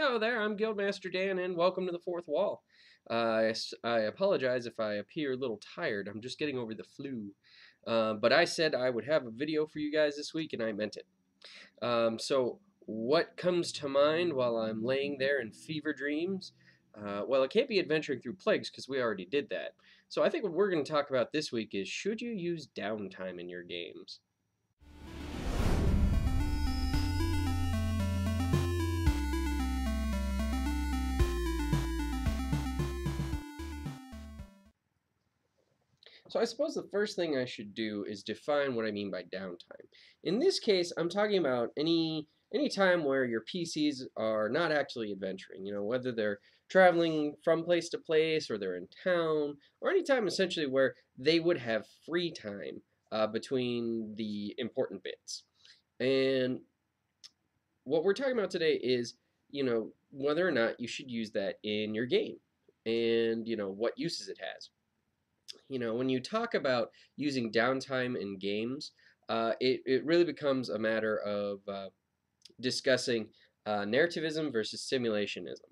Hello there, I'm Guildmaster Dan, and welcome to the Fourth Wall. Uh, I, apologize if I appear a little tired. I'm just getting over the flu. Uh, but I said I would have a video for you guys this week, and I meant it. Um, so, what comes to mind while I'm laying there in fever dreams? Uh, well, it can't be adventuring through plagues because we already did that. So, I think what we're going to talk about this week is should you use downtime in your games? So I suppose the first thing I should do is define what I mean by downtime. In this case, I'm talking about any any time where your PCs are not actually adventuring, you know, whether they're traveling from place to place or they're in town, or any time essentially where they would have free time uh, between the important bits. And what we're talking about today is, you know, whether or not you should use that in your game and, you know, what uses it has you know, when you talk about using downtime in games, uh, it, it really becomes a matter of uh, discussing uh, narrativism versus simulationism.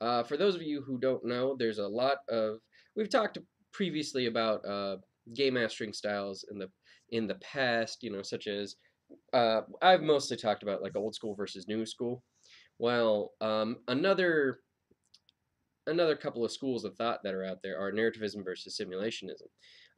Uh, for those of you who don't know, there's a lot of we've talked previously about uh, game mastering styles in the in the past, you know, such as uh, I've mostly talked about like old school versus new school. Well, um, another another couple of schools of thought that are out there are narrativism versus simulationism.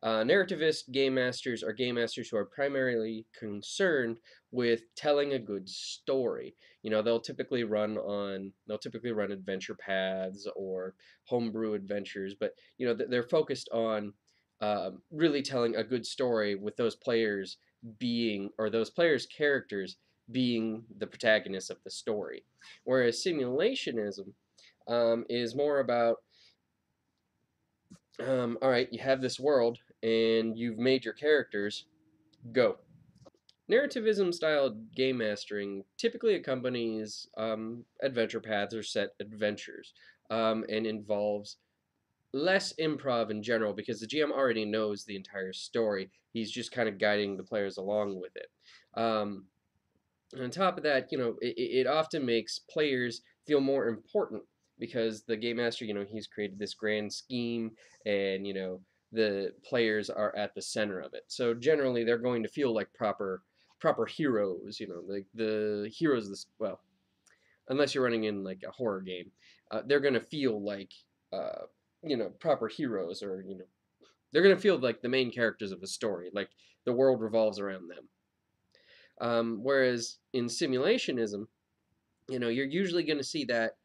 Uh, narrativist game masters are game masters who are primarily concerned with telling a good story. You know, they'll typically run on they'll typically run adventure paths or homebrew adventures, but you know they're focused on uh, really telling a good story with those players being or those players' characters being the protagonists of the story. Whereas simulationism um, is more about um, all right, you have this world and you've made your characters, go. Narrativism style game mastering typically accompanies um, adventure paths or set adventures um, and involves less improv in general because the GM already knows the entire story. He's just kind of guiding the players along with it. Um, on top of that, you know, it, it often makes players feel more important because the game master, you know, he's created this grand scheme and, you know, the players are at the center of it. So generally they're going to feel like proper proper heroes, you know, like the heroes this well, unless you're running in like a horror game, uh, they're going to feel like uh, you know, proper heroes or, you know, they're going to feel like the main characters of the story, like the world revolves around them. Um, whereas in simulationism, you know, you're usually going to see that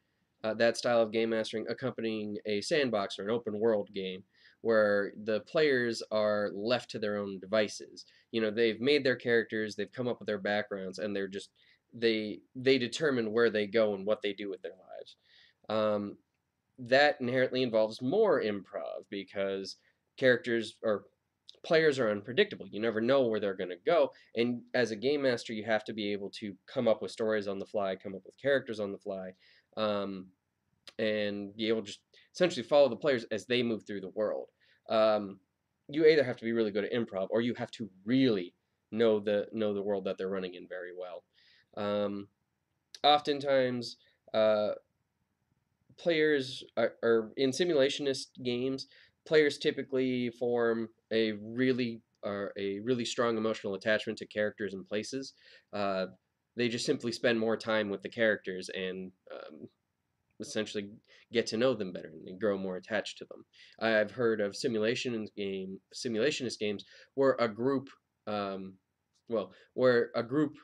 uh, that style of game mastering accompanying a sandbox or an open world game where the players are left to their own devices. You know, they've made their characters, they've come up with their backgrounds, and they're just they they determine where they go and what they do with their lives. Um, that inherently involves more improv because characters or players are unpredictable. You never know where they're going to go, and as a game master, you have to be able to come up with stories on the fly, come up with characters on the fly, um, and be able to just essentially follow the players as they move through the world. Um, you either have to be really good at improv or you have to really know the know the world that they're running in very well. Um, oftentimes, uh, players are, are, in simulationist games. Players typically form a really are a really strong emotional attachment to characters and places. Uh, they just simply spend more time with the characters and um, essentially get to know them better and grow more attached to them. I've heard of simulation game simulationist games where a group, um, well, where a group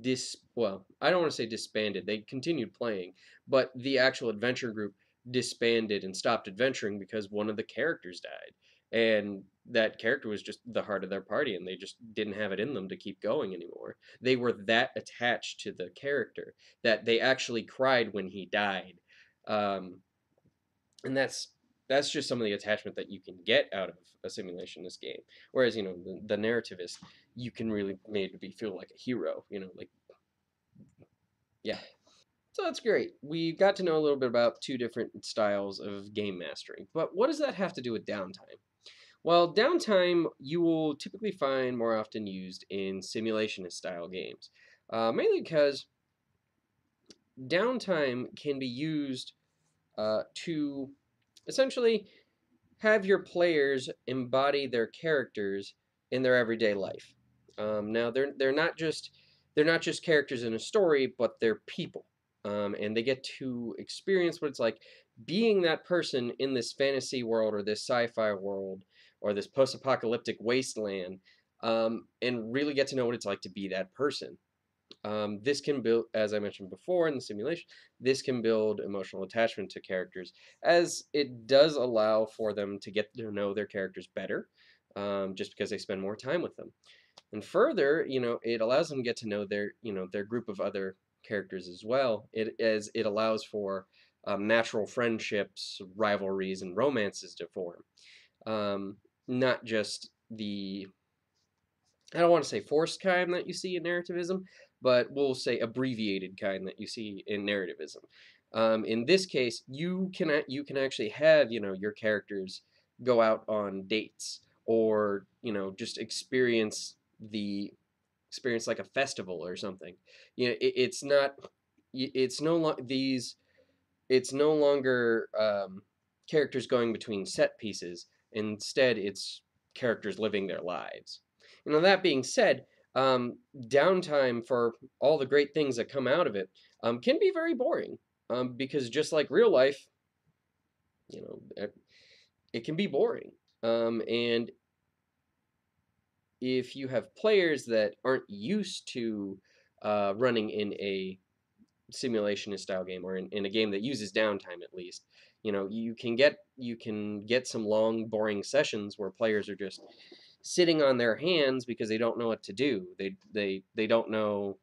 dis well, I don't want to say disbanded. They continued playing, but the actual adventure group disbanded and stopped adventuring because one of the characters died and that character was just the heart of their party and they just didn't have it in them to keep going anymore they were that attached to the character that they actually cried when he died um, and that's that's just some of the attachment that you can get out of a simulationist game whereas you know the, the narrativist you can really maybe feel like a hero you know like yeah so that's great. We got to know a little bit about two different styles of game mastering. But what does that have to do with downtime? Well, downtime you will typically find more often used in simulationist style games, uh, mainly because downtime can be used uh, to essentially have your players embody their characters in their everyday life. Um, now they're they're not just they're not just characters in a story, but they're people, um, and they get to experience what it's like being that person in this fantasy world or this sci-fi world or this post-apocalyptic wasteland, um, and really get to know what it's like to be that person. Um, this can build, as I mentioned before in the simulation, this can build emotional attachment to characters, as it does allow for them to get to know their characters better, um, just because they spend more time with them. And further, you know, it allows them to get to know their, you know, their group of other characters as well. It as it allows for um, natural friendships, rivalries, and romances to form. Um, not just the I don't want to say forced kind that you see in narrativism, but we'll say abbreviated kind that you see in narrativism. Um, in this case, you can you can actually have you know your characters go out on dates or you know just experience the experience like a festival or something. You know, it, it's not it's no longer these it's no longer um, characters going between set pieces. Instead, it's characters living their lives. You know, that being said, um, downtime for all the great things that come out of it um, can be very boring um, because just like real life, you know, it, it can be boring. Um, and if you have players that aren't used to uh, running in a simulationist style game or in, in a game that uses downtime at least, you know, you can get you can get some long boring sessions where players are just sitting on their hands because they don't know what to do. They they they don't know,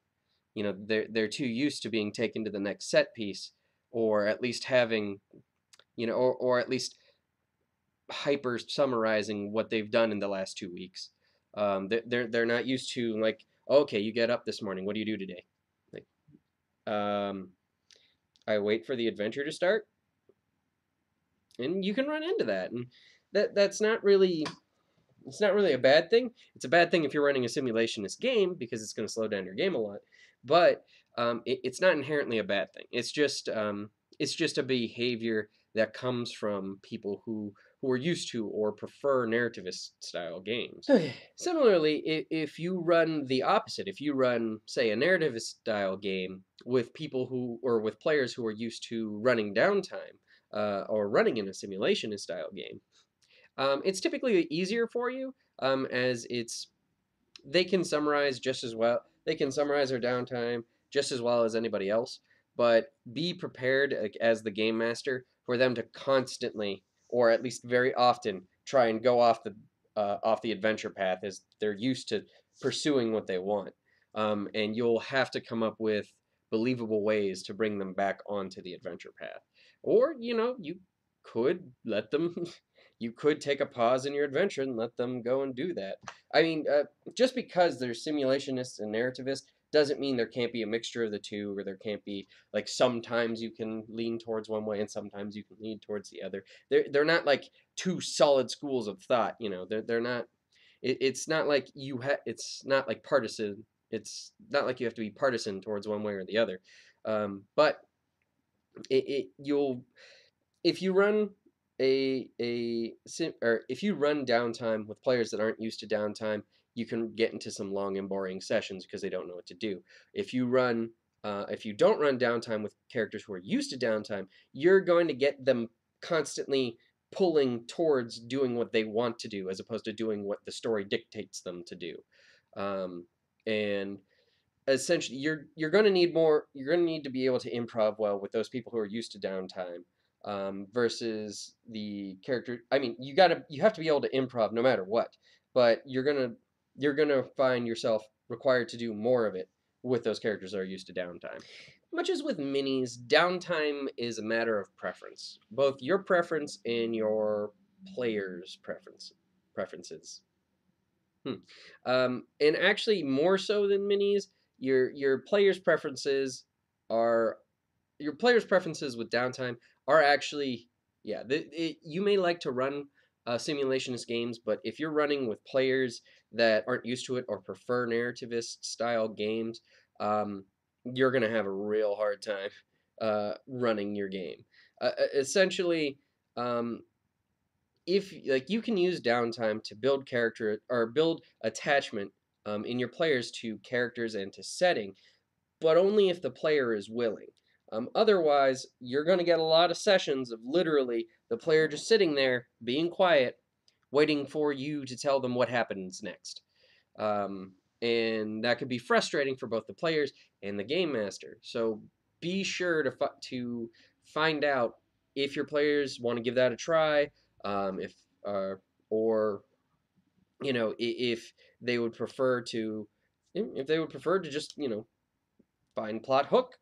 you know, they're they're too used to being taken to the next set piece, or at least having, you know, or or at least hyper summarizing what they've done in the last two weeks. Um, they're they're not used to like, okay, you get up this morning. What do you do today? Like, um, I wait for the adventure to start, and you can run into that, and that that's not really it's not really a bad thing. It's a bad thing if you're running a simulationist game because it's going to slow down your game a lot. But um, it, it's not inherently a bad thing. It's just um, it's just a behavior that comes from people who who are used to or prefer narrativist style games. Similarly, if, if you run the opposite, if you run say a narrativist style game with people who or with players who are used to running downtime uh, or running in a simulation style game, um, it's typically easier for you um, as it's they can summarize just as well. They can summarize their downtime just as well as anybody else. But be prepared as the game master for them to constantly, or at least very often, try and go off the uh, off the adventure path as they're used to pursuing what they want. Um, and you'll have to come up with believable ways to bring them back onto the adventure path. Or, you know, you could let them you could take a pause in your adventure and let them go and do that. I mean, uh, just because there's simulationists and narrativists doesn't mean there can't be a mixture of the two, or there can't be like sometimes you can lean towards one way and sometimes you can lean towards the other. They're they're not like two solid schools of thought. You know, they're they're not. It, it's not like you have. It's not like partisan. It's not like you have to be partisan towards one way or the other. Um, but it, it you'll if you run a a sim or if you run downtime with players that aren't used to downtime, you can get into some long and boring sessions because they don't know what to do. If you run uh, if you don't run downtime with characters who are used to downtime, you're going to get them constantly pulling towards doing what they want to do as opposed to doing what the story dictates them to do. Um, and essentially, you're you're going to need more. You're going to need to be able to improv well with those people who are used to downtime um, versus the character. I mean, you gotta you have to be able to improv no matter what, but you're gonna you're gonna find yourself required to do more of it with those characters that are used to downtime. Much as with minis, downtime is a matter of preference, both your preference and your player's preference preferences. Hmm. Um, and actually, more so than minis, your your player's preferences are your player's preferences with downtime are actually yeah. The, it, you may like to run uh, simulationist games, but if you're running with players that aren't used to it or prefer narrativist style games, um, you're gonna have a real hard time uh, running your game. Uh, essentially, um, if like you can use downtime to build character or build attachment um, in your players to characters and to setting, but only if the player is willing. Um, otherwise, you're going to get a lot of sessions of literally the player just sitting there, being quiet, waiting for you to tell them what happens next. Um, and that could be frustrating for both the players and the game master. So be sure to to find out if your players want to give that a try, um, if uh, or you know if they would prefer to if they would prefer to just you know find plot hook,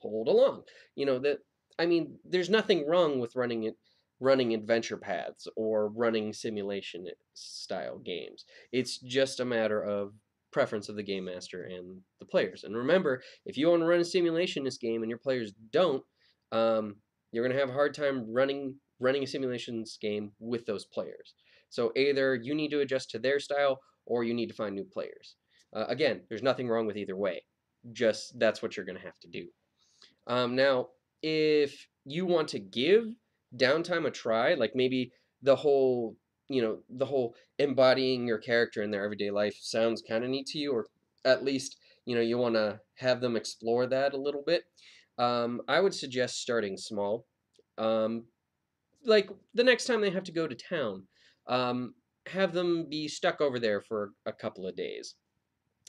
pulled along. You know that I mean, there's nothing wrong with running it running adventure paths or running simulation style games. It's just a matter of preference of the game master and the players. And remember, if you want to run a simulationist game and your players don't, um, you're going to have a hard time running running a simulations game with those players. So either you need to adjust to their style or you need to find new players. Uh, again, there's nothing wrong with either way. Just that's what you're going to have to do. Um, now, if you want to give downtime a try, like maybe the whole you know the whole embodying your character in their everyday life sounds kind of neat to you or at least you know you want to have them explore that a little bit um, i would suggest starting small um, like the next time they have to go to town um, have them be stuck over there for a couple of days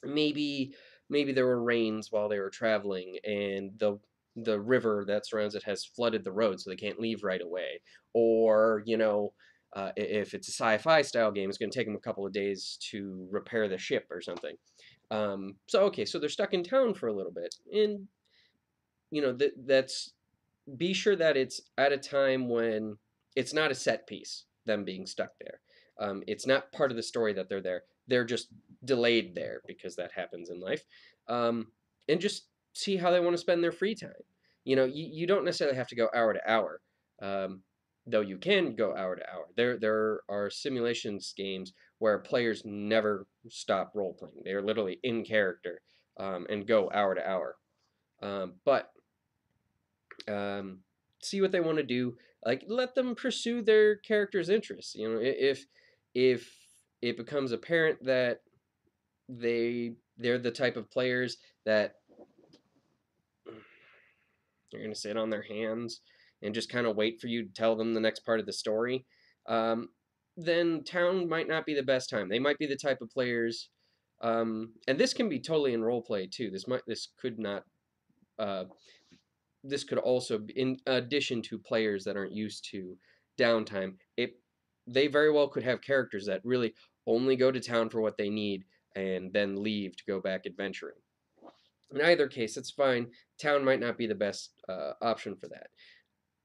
maybe maybe there were rains while they were traveling and the the river that surrounds it has flooded the road so they can't leave right away or you know uh, if it's a sci-fi style game, it's going to take them a couple of days to repair the ship or something. Um, so okay, so they're stuck in town for a little bit, and you know that that's be sure that it's at a time when it's not a set piece. Them being stuck there, um, it's not part of the story that they're there. They're just delayed there because that happens in life, um, and just see how they want to spend their free time. You know, you, you don't necessarily have to go hour to hour. Um, though you can go hour to hour. There there are simulations games where players never stop role playing. They are literally in character um, and go hour to hour. Um, but um, see what they want to do. Like let them pursue their character's interests. You know, if if it becomes apparent that they they're the type of players that they're going to sit on their hands and just kind of wait for you to tell them the next part of the story, um, then town might not be the best time. They might be the type of players, um, and this can be totally in role play too. This might this could not. Uh, this could also be in addition to players that aren't used to downtime. It they very well could have characters that really only go to town for what they need and then leave to go back adventuring. In either case, it's fine. Town might not be the best uh, option for that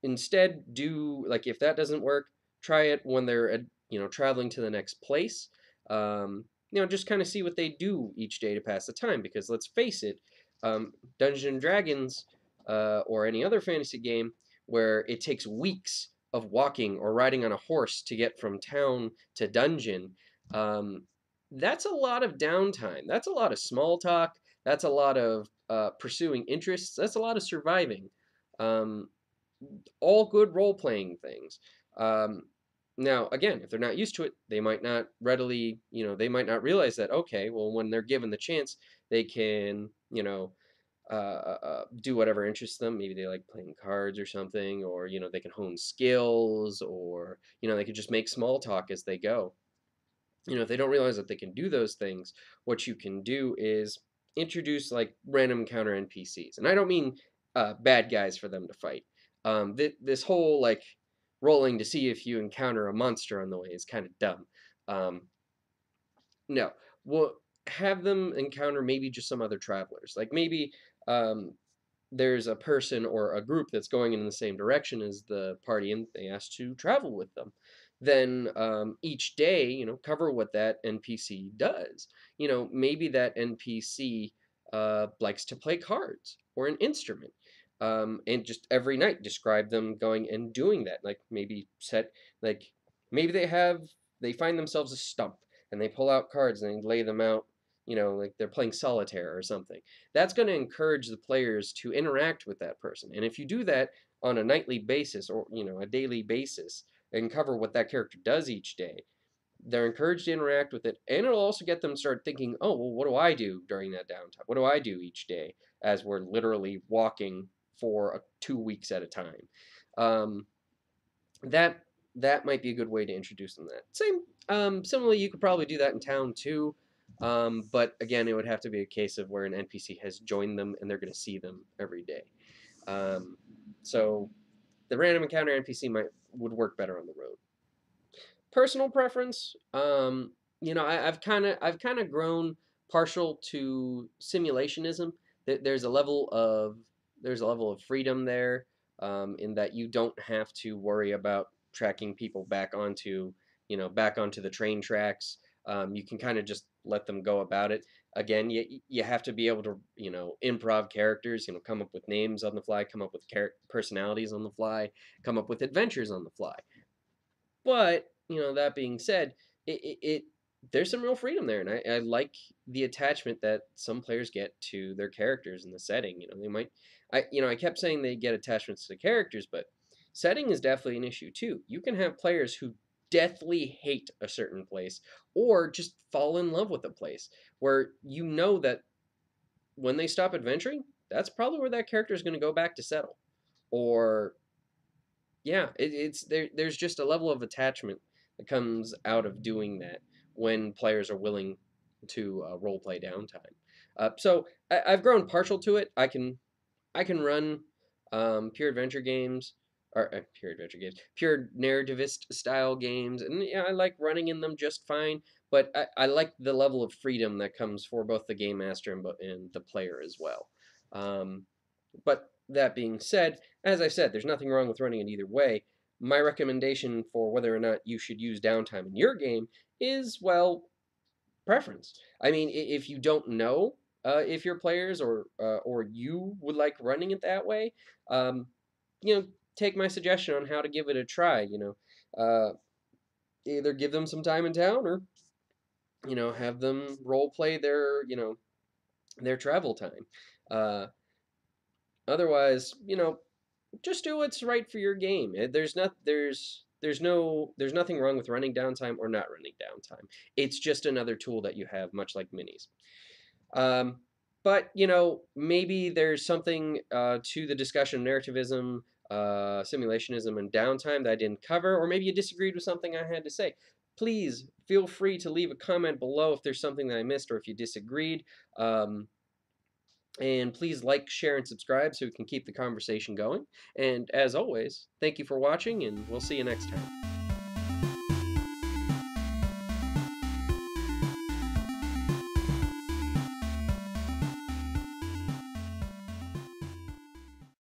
instead do like if that doesn't work try it when they're you know traveling to the next place um, you know just kind of see what they do each day to pass the time because let's face it um, dungeons and dragons uh, or any other fantasy game where it takes weeks of walking or riding on a horse to get from town to dungeon um, that's a lot of downtime. That's a lot of small talk. That's a lot of uh, pursuing interests. That's a lot of surviving. Um, all good role playing things. Um, now, again, if they're not used to it, they might not readily, you know, they might not realize that, okay, well, when they're given the chance, they can, you know, uh, uh, uh, do whatever interests them. Maybe they like playing cards or something, or, you know, they can hone skills, or, you know, they could just make small talk as they go. You know, if they don't realize that they can do those things, what you can do is introduce like random counter NPCs. And I don't mean uh, bad guys for them to fight. Um, th- this whole like rolling to see if you encounter a monster on the way is kind of dumb. Um, no, we'll have them encounter maybe just some other travelers. Like maybe um, there's a person or a group that's going in the same direction as the party and they ask to travel with them. Then um, each day, you know, cover what that NPC does. You know, maybe that NPC uh, likes to play cards or an instrument um, and just every night describe them going and doing that. Like maybe set like maybe they have they find themselves a stump and they pull out cards and they lay them out you know, like they're playing solitaire or something. That's going to encourage the players to interact with that person. And if you do that on a nightly basis or, you know, a daily basis and cover what that character does each day, they're encouraged to interact with it. And it'll also get them to start thinking, oh, well, what do I do during that downtime? What do I do each day as we're literally walking for a, two weeks at a time? Um, that that might be a good way to introduce them that. Same, um, similarly, you could probably do that in town too. Um, but again, it would have to be a case of where an NPC has joined them and they're going to see them every day. Um, so the random encounter NPC might would work better on the road. Personal preference, um, you know, I, have kind of I've kind of grown partial to simulationism. There's a level of there's a level of freedom there um, in that you don't have to worry about tracking people back onto you know back onto the train tracks. Um, you can kind of just let them go about it. Again, you you have to be able to you know improv characters, you know, come up with names on the fly, come up with char- personalities on the fly, come up with adventures on the fly. But you know that being said, it, it, it there's some real freedom there, and I, I like the attachment that some players get to their characters in the setting. You know, they might, I you know, I kept saying they get attachments to the characters, but setting is definitely an issue too. You can have players who deathly hate a certain place or just fall in love with a place where you know that when they stop adventuring, that's probably where that character is going to go back to settle. Or, yeah, it, it's there. There's just a level of attachment that comes out of doing that when players are willing to uh, role play downtime. Uh, so I, have grown partial to it. I can, I can run um, pure adventure games or uh, pure adventure games, pure narrativist style games, and yeah, I like running in them just fine. But I, I like the level of freedom that comes for both the game master and, and the player as well. Um, but that being said, as I said, there's nothing wrong with running it either way. My recommendation for whether or not you should use downtime in your game is, well, preference. I mean, if you don't know uh, if your players or uh, or you would like running it that way, um, you know, take my suggestion on how to give it a try. You know, uh, either give them some time in town or you know have them role play their you know their travel time. Uh, otherwise, you know, just do what's right for your game. Eh, there's not there's there's no there's nothing wrong with running downtime or not running downtime. It's just another tool that you have, much like minis. Um, but you know, maybe there's something uh, to the discussion of narrativism uh, simulationism and downtime that I didn't cover, or maybe you disagreed with something I had to say. Please feel free to leave a comment below if there's something that I missed or if you disagreed. Um, and please like, share, and subscribe so we can keep the conversation going. And as always, thank you for watching, and we'll see you next time.